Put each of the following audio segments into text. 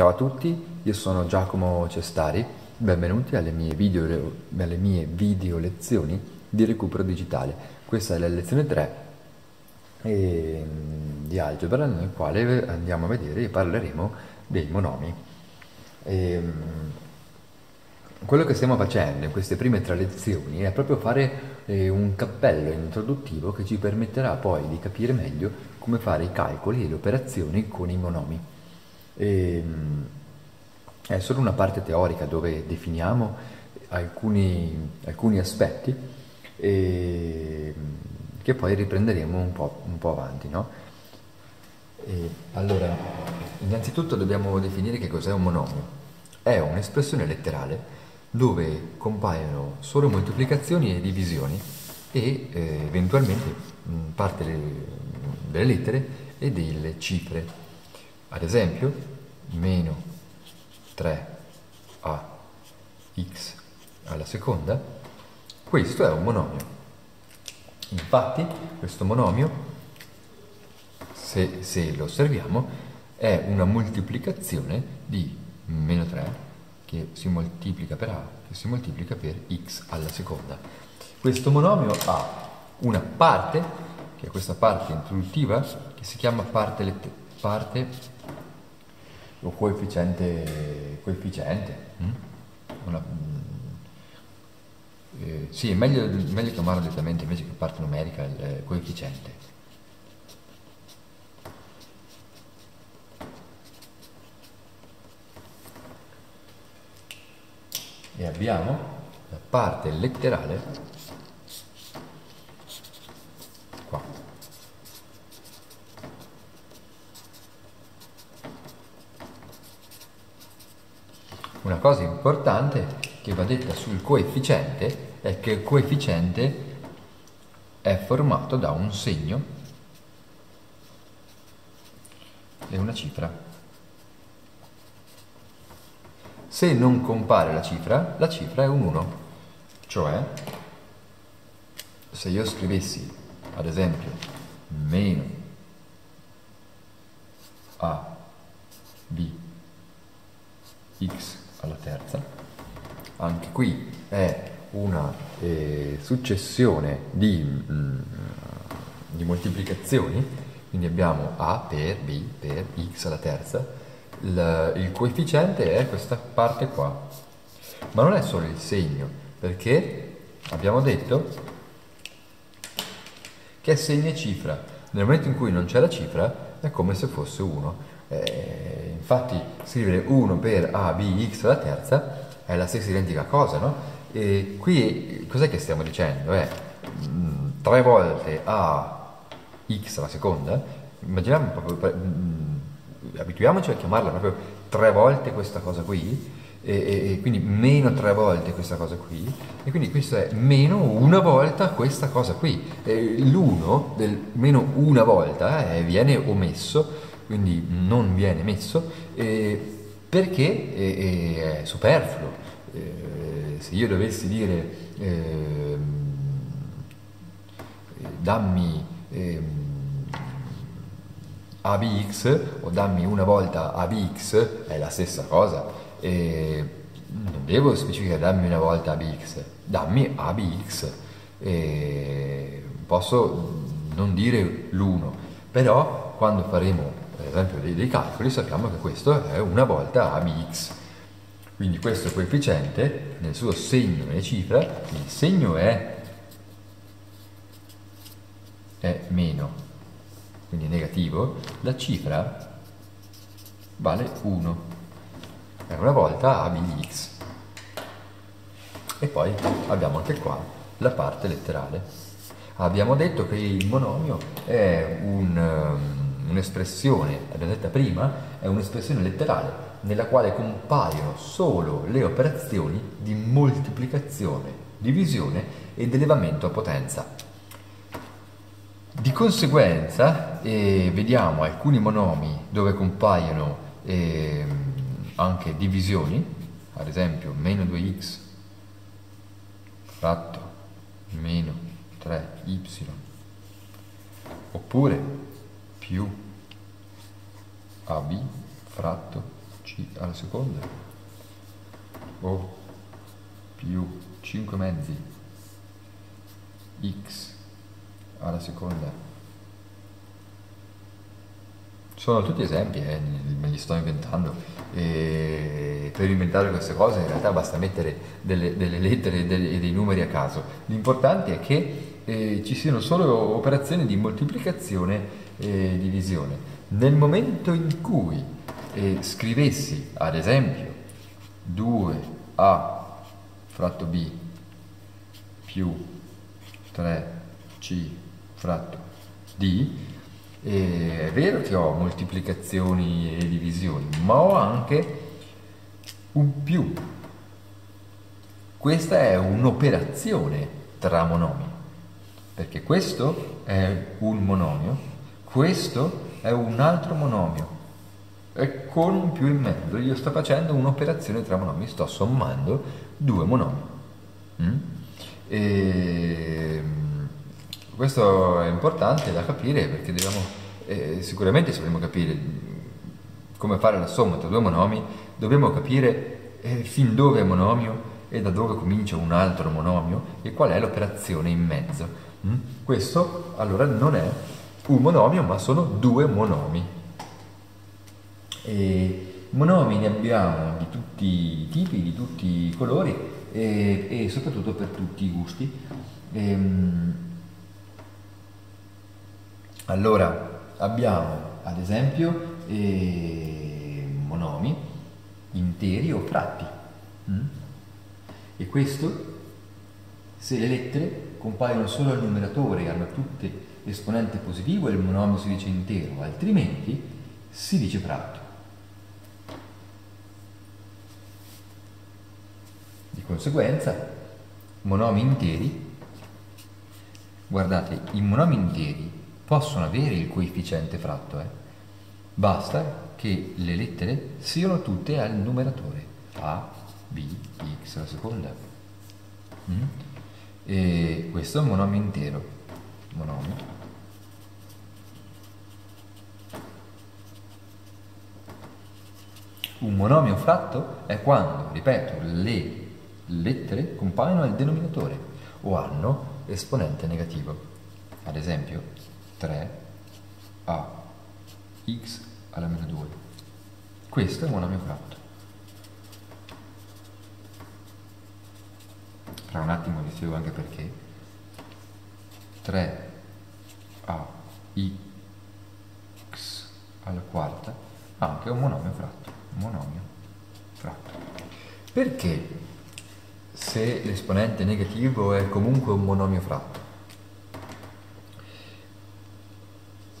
Ciao a tutti, io sono Giacomo Cestari, benvenuti alle mie video, alle mie video lezioni di recupero digitale. Questa è la lezione 3 eh, di algebra nel quale andiamo a vedere e parleremo dei monomi. E, ehm, quello che stiamo facendo in queste prime tre lezioni è proprio fare eh, un cappello introduttivo che ci permetterà poi di capire meglio come fare i calcoli e le operazioni con i monomi. E, ehm, è solo una parte teorica dove definiamo alcuni, alcuni aspetti e, che poi riprenderemo un po', un po avanti. No? E, allora, innanzitutto dobbiamo definire che cos'è un monomio. È un'espressione letterale dove compaiono solo moltiplicazioni e divisioni e eh, eventualmente mh, parte delle, delle lettere e delle cifre. Ad esempio, meno 3a x alla seconda, questo è un monomio. Infatti, questo monomio, se, se lo osserviamo, è una moltiplicazione di meno 3 che si moltiplica per a, che si moltiplica per x alla seconda. Questo monomio ha una parte, che è questa parte introduttiva, che si chiama parte, parte o coefficiente, coefficiente. Mm? Una, mm, eh, sì, è meglio, meglio chiamarlo direttamente invece che parte numerica il eh, coefficiente. E abbiamo la parte letterale Una cosa importante che va detta sul coefficiente è che il coefficiente è formato da un segno e una cifra. Se non compare la cifra, la cifra è un 1, cioè se io scrivessi ad esempio meno a b x alla terza. Anche qui è una eh, successione di, mm, di, moltiplicazioni, quindi abbiamo a per b per x alla terza, il, il coefficiente è questa parte qua, ma non è solo il segno, perché abbiamo detto che è segno e cifra. Nel momento in cui non c'è la cifra è come se fosse 1. Eh, infatti scrivere 1 per a, b, x alla terza è la stessa identica cosa, no? E qui cos'è che stiamo dicendo? È 3 mm, volte a x alla seconda, immaginiamo proprio, mh, mm, abituiamoci a chiamarla proprio 3 volte questa cosa qui, e, e, e, quindi meno 3 volte questa cosa qui, e quindi questo è meno una volta questa cosa qui. L'1 del meno una volta eh, viene omesso quindi non viene messo, eh, perché è, è superfluo. Eh, se io dovessi dire eh, dammi ehm, ABX o dammi una volta ABX è la stessa cosa. E non devo specificare dammi una volta ABX, dammi ABX. Posso non dire l'1, però quando faremo per esempio dei, dei calcoli, sappiamo che questo è una volta ABX. Quindi questo coefficiente, nel suo segno e cifra, il segno è, è meno, quindi negativo, la cifra vale 1. È una volta ABX. E poi abbiamo anche qua la parte letterale. Abbiamo detto che il monomio è un... Un'espressione, l'abbiamo detta prima, è un'espressione letterale nella quale compaiono solo le operazioni di moltiplicazione, divisione ed elevamento a potenza. Di conseguenza eh, vediamo alcuni monomi dove compaiono eh, anche divisioni, ad esempio meno 2x fratto meno 3y, oppure più AB fratto c alla seconda o più 5 mezzi x alla seconda sono tutti esempi, eh, me li sto inventando. E per inventare queste cose in realtà basta mettere delle, delle lettere e, dei, dei numeri a caso. L'importante è che eh, ci siano solo operazioni di moltiplicazione e divisione. Nel momento in cui eh, scrivessi, ad esempio, 2a fratto b più 3c fratto d, e è vero che ho moltiplicazioni e divisioni, ma ho anche un più. Questa è un'operazione tra monomi, perché questo è un monomio, questo è un altro monomio, e con un più in mezzo io sto facendo un'operazione tra monomi, sto sommando due monomi. Mm? E questo è importante da capire perché dobbiamo, eh, sicuramente se vogliamo capire come fare la somma tra due monomi, dobbiamo capire eh, fin dove è monomio e da dove comincia un altro monomio e qual è l'operazione in mezzo. Mm? Questo allora non è un monomio ma sono due monomi. E monomi ne abbiamo di tutti i tipi, di tutti i colori e, e soprattutto per tutti i gusti. E, ehm, allora, abbiamo ad esempio eh, monomi interi o fratti. Mm? E questo, se le lettere compaiono solo al numeratore hanno tutte esponente positivo, il monomio si dice intero, altrimenti si dice fratto. Di conseguenza, monomi interi, guardate, i monomi interi possono avere il coefficiente fratto, eh? basta che le lettere siano tutte al numeratore A, B, X la seconda. Mm? E questo è un monomio intero. Monomio. Un monomio fratto è quando, ripeto, le lettere compaiono al denominatore o hanno esponente negativo. Ad esempio, 3 a x alla meno 2. Questo è un monomio fratto. Tra un attimo vi spiego anche perché. 3 a x alla quarta anche un monomio fratto. Un monomio fratto. Perché se l'esponente negativo è comunque un monomio fratto?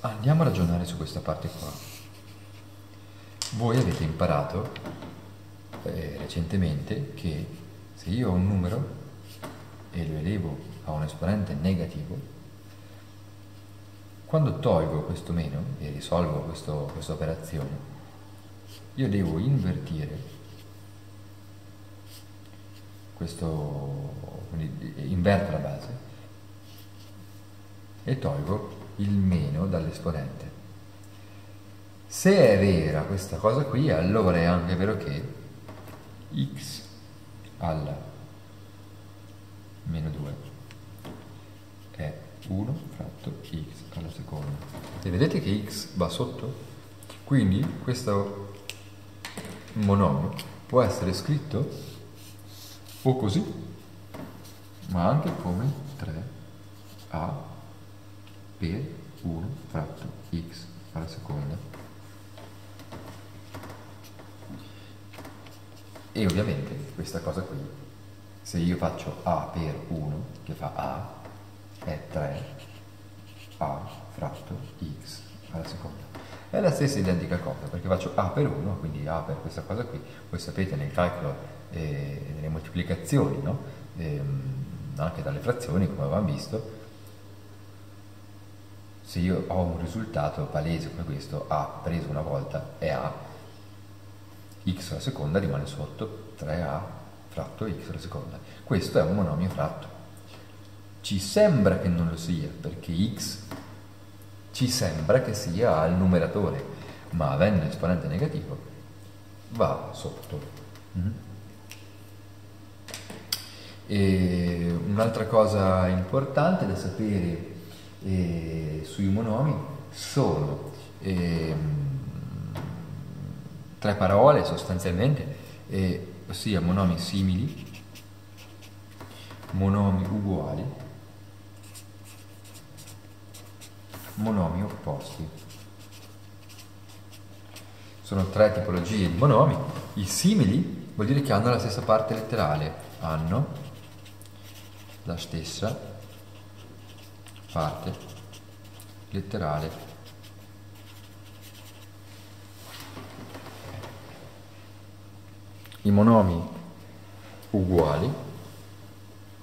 Andiamo a ragionare su questa parte qua. Voi avete imparato eh, recentemente che se io ho un numero e lo elevo a un esponente negativo, quando tolgo questo meno e risolvo questa operazione, io devo invertire questo, quindi inverto la base e tolgo il meno dall'esponente. Se è vera questa cosa qui, allora è anche vero che x alla meno 2 è 1 fratto x alla seconda. E vedete che x va sotto? Quindi questo monomio può essere scritto o così, ma anche come 3a per 1 fratto x alla seconda e ovviamente questa cosa qui se io faccio a per 1 che fa a è 3 a fratto x alla seconda è la stessa identica cosa perché faccio a per 1 quindi a per questa cosa qui voi sapete nel calcolo eh, delle moltiplicazioni no? eh, anche dalle frazioni come avevamo visto se io ho un risultato palese come questo, A preso una volta è A, x alla seconda rimane sotto 3A fratto x alla seconda. Questo è un monomio fratto. Ci sembra che non lo sia, perché x ci sembra che sia al numeratore, ma avendo esponente negativo va sotto. Mm-hmm. E un'altra cosa importante da sapere eh, sui monomi sono eh, tre parole sostanzialmente, eh, ossia monomi simili, monomi uguali, monomi opposti. Sono tre tipologie di monomi. I simili vuol dire che hanno la stessa parte letterale, hanno la stessa parte letterale. I monomi uguali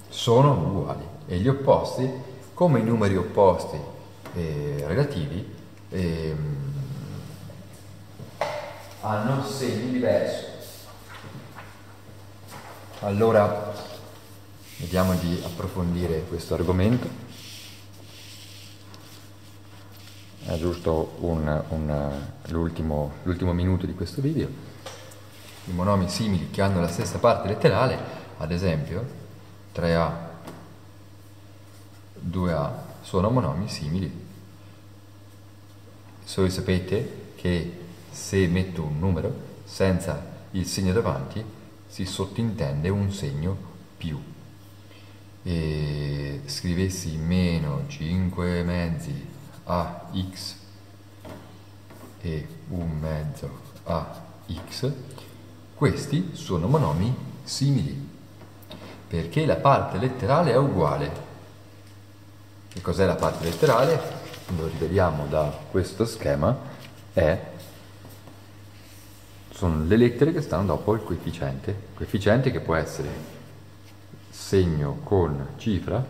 sono uguali e gli opposti, come i numeri opposti eh, relativi, eh, hanno segni diversi. Allora, vediamo di approfondire questo argomento. È giusto un, un, l'ultimo, l'ultimo minuto di questo video. I monomi simili che hanno la stessa parte letterale, ad esempio, 3A, 2A sono monomi simili. Voi sapete che se metto un numero senza il segno davanti si sottintende un segno più. E scrivessi meno 5 mezzi a x e un mezzo a x, questi sono monomi simili perché la parte letterale è uguale. Che cos'è la parte letterale? Lo rivediamo da questo schema, è, sono le lettere che stanno dopo il coefficiente, coefficiente che può essere segno con cifra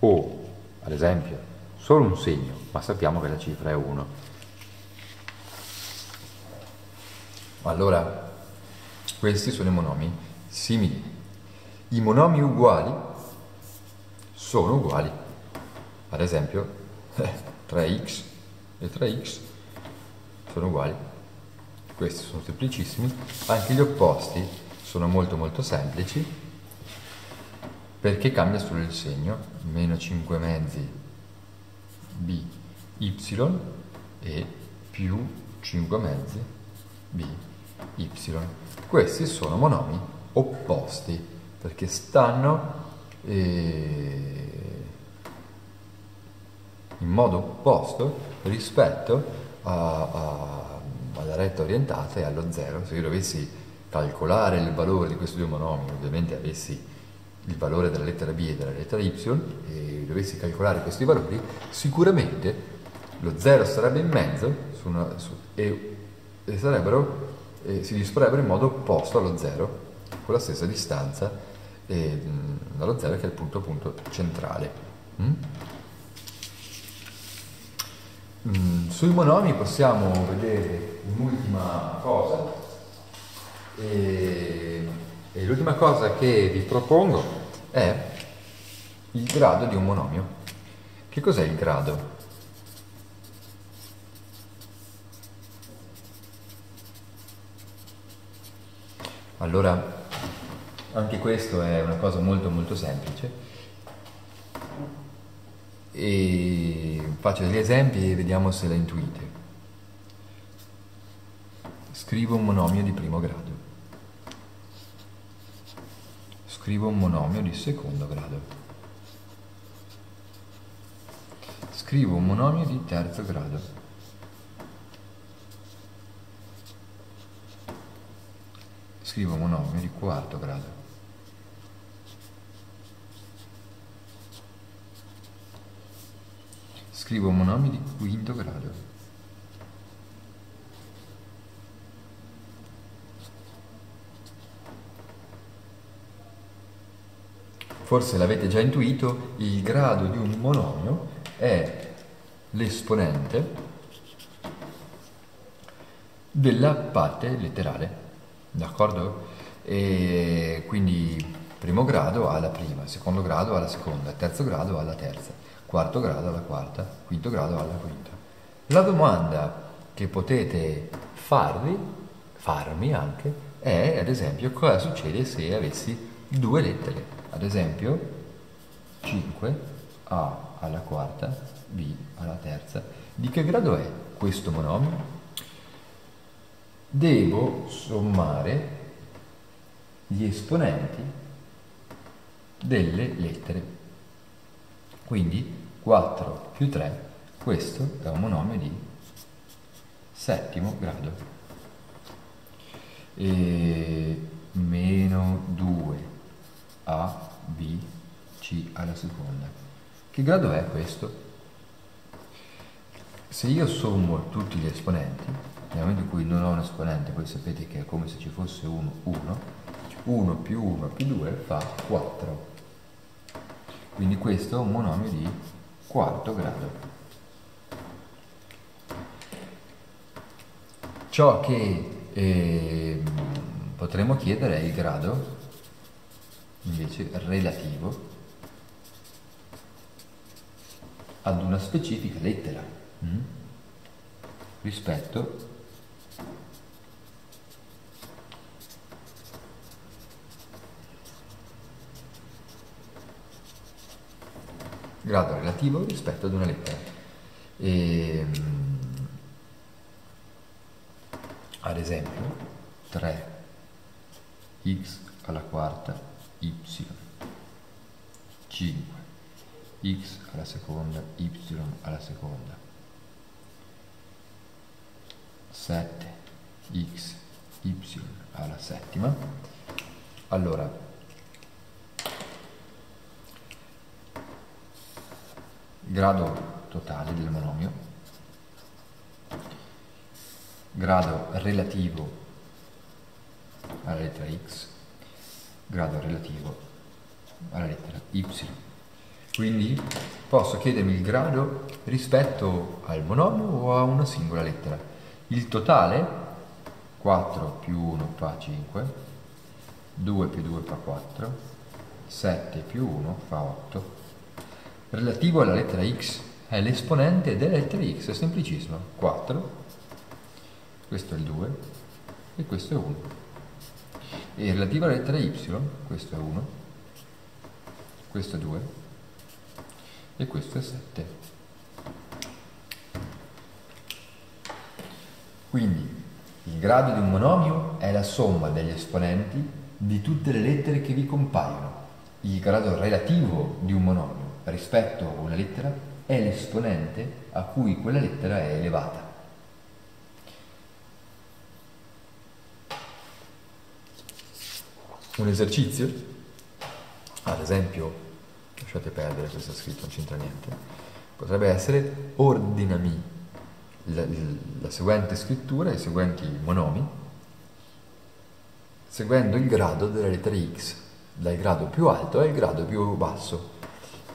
o, ad esempio, solo un segno, ma sappiamo che la cifra è 1. Allora, questi sono i monomi simili. I monomi uguali sono uguali. Ad esempio, 3x e 3x sono uguali. Questi sono semplicissimi. Anche gli opposti sono molto molto semplici perché cambia solo il segno. Meno 5 mezzi b y e più 5 mezzi b y. Questi sono monomi opposti perché stanno eh, in modo opposto rispetto a, a, alla retta orientata e allo zero. Se io dovessi calcolare il valore di questi due monomi, ovviamente avessi il valore della lettera B e della lettera Y e dovessi calcolare questi valori, sicuramente lo 0 sarebbe in mezzo su una, su, e, e, sarebbero, e si disporrebbero in modo opposto allo 0 con la stessa distanza e, dallo 0 che è il punto appunto centrale. Mm? Mm, sui monomi possiamo vedere un'ultima cosa e, e l'ultima cosa che vi propongo è il grado di un monomio. Che cos'è il grado? Allora, anche questo è una cosa molto molto semplice. E faccio degli esempi e vediamo se la intuite. Scrivo un monomio di primo grado. Scrivo un monomio di secondo grado. Scrivo un monomio di terzo grado. Scrivo un monomio di quarto grado. Scrivo monomi di quinto grado. Forse l'avete già intuito, il grado di un monomio è l'esponente della parte letterale, d'accordo? E quindi primo grado alla prima, secondo grado alla seconda, terzo grado alla terza quarto grado alla quarta, quinto grado alla quinta. La domanda che potete farvi, farmi anche è ad esempio cosa succede se avessi due lettere. Ad esempio 5 A alla quarta, B alla terza. Di che grado è questo monomio? Devo sommare gli esponenti delle lettere. Quindi 4 più 3, questo è un monomio di settimo grado. E meno 2 A, B, C alla seconda. Che grado è questo? Se io sommo tutti gli esponenti, nel momento in cui non ho un esponente, voi sapete che è come se ci fosse uno, 1, 1 più 1 più 2 fa 4. Quindi questo è un monomio di quarto grado. Ciò che eh, potremmo chiedere è il grado invece relativo ad una specifica lettera mm? rispetto grado relativo rispetto ad una lettera. E, ehm, ad esempio 3x alla quarta y. 5 x alla seconda y alla seconda. 7 x y alla settima. Allora grado totale del monomio, grado relativo alla lettera x, grado relativo alla lettera y. Quindi posso chiedermi il grado rispetto al monomio o a una singola lettera. Il totale 4 più 1 fa 5, 2 più 2 fa 4, 7 più 1 fa 8 relativo alla lettera x è l'esponente della lettera x, è semplicissimo, 4, questo è il 2 e questo è 1. E relativo alla lettera y, questo è 1, questo è 2 e questo è 7. Quindi il grado di un monomio è la somma degli esponenti di tutte le lettere che vi compaiono. Il grado relativo di un monomio rispetto a una lettera è l'esponente a cui quella lettera è elevata. Un esercizio, ad esempio, lasciate perdere questo scritto, non c'entra niente, potrebbe essere ordinami la, la seguente scrittura, i seguenti monomi, seguendo il grado della lettera X, dal grado più alto al grado più basso.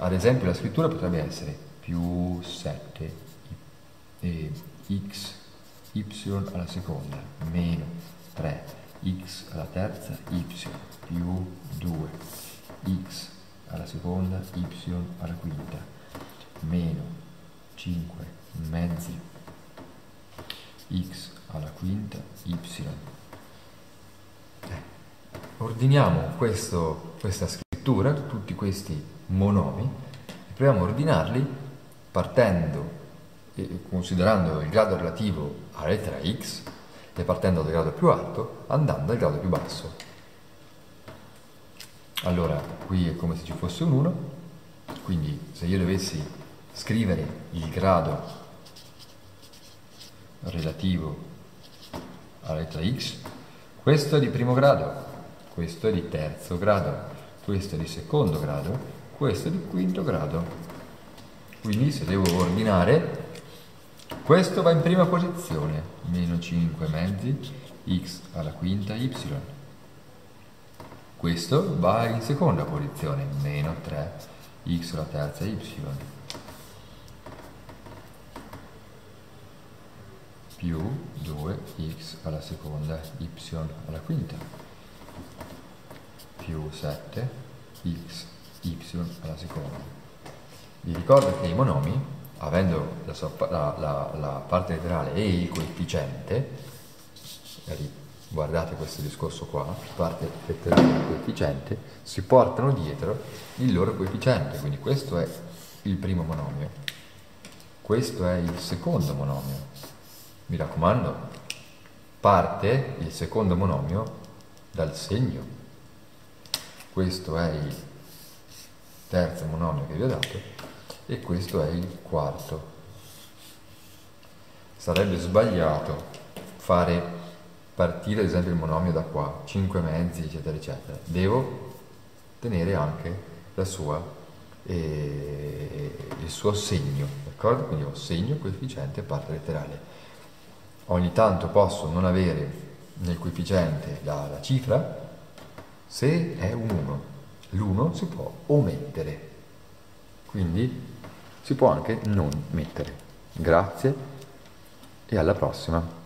Ad esempio la scrittura potrebbe essere più 7 e x y alla seconda meno 3 x alla terza y più 2 x alla seconda y alla quinta meno 5 mezzi x alla quinta y eh. ordiniamo questo, questa scrittura tutti questi monomi e proviamo a ordinarli partendo e considerando il grado relativo alla lettera x e partendo dal grado più alto andando al grado più basso. Allora, qui è come se ci fosse un 1, quindi se io dovessi scrivere il grado relativo alla lettera x, questo è di primo grado, questo è di terzo grado, questo è di secondo grado questo è di quinto grado. Quindi se devo ordinare, questo va in prima posizione, meno 5 mezzi, x alla quinta y. Questo va in seconda posizione, meno 3, x alla terza y. più 2x alla seconda y alla quinta più 7 x y alla seconda. Vi ricordo che i monomi, avendo la, la, la, la parte letterale e il coefficiente, guardate questo discorso qua, parte letterale del coefficiente, si portano dietro il loro coefficiente, quindi questo è il primo monomio, questo è il secondo monomio. Mi raccomando, parte il secondo monomio dal segno. Questo è il terzo monomio che vi ho dato e questo è il quarto. Sarebbe sbagliato fare partire ad esempio il monomio da qua, 5 mezzi eccetera eccetera. Devo tenere anche sua, eh, il suo segno, d'accordo? Quindi ho segno, coefficiente, parte letterale. Ogni tanto posso non avere nel coefficiente la, la cifra se è un 1. L'1 si può omettere, quindi si può anche non mettere. Grazie e alla prossima.